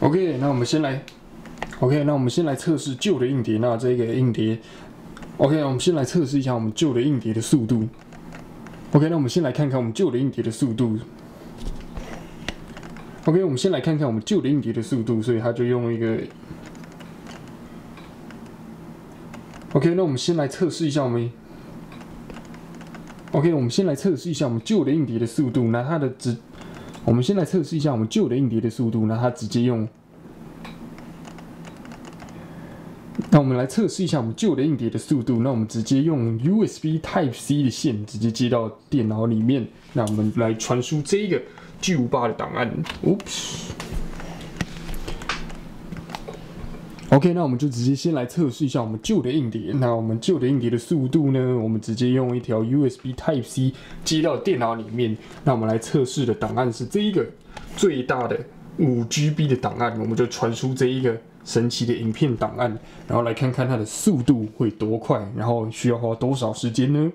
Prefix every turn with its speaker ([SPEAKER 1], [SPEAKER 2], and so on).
[SPEAKER 1] OK，那我们先来，OK，那我们先来测试旧的硬碟。那这个硬碟，OK，我们先来测试一下我们旧的硬碟的速度。OK，那我们先来看看我们旧的硬碟的速度。OK，我们先来看看我们旧的硬碟的速度，所以它就用一个。OK，那我们先来测试一下我们。OK，我们先来测试一下我们旧的硬碟的速度。那它的值，我们先来测试一下我们旧的硬碟的速度。那它直接用。那我们来测试一下我们旧的硬碟的速度。那我们直接用 USB Type C 的线直接接到电脑里面。那我们来传输这个巨无霸的档案。Oops。OK，那我们就直接先来测试一下我们旧的硬碟。那我们旧的硬碟的速度呢？我们直接用一条 USB Type C 接到电脑里面。那我们来测试的档案是这一个最大的五 GB 的档案，我们就传输这一个神奇的影片档案，然后来看看它的速度会多快，然后需要花多少时间呢？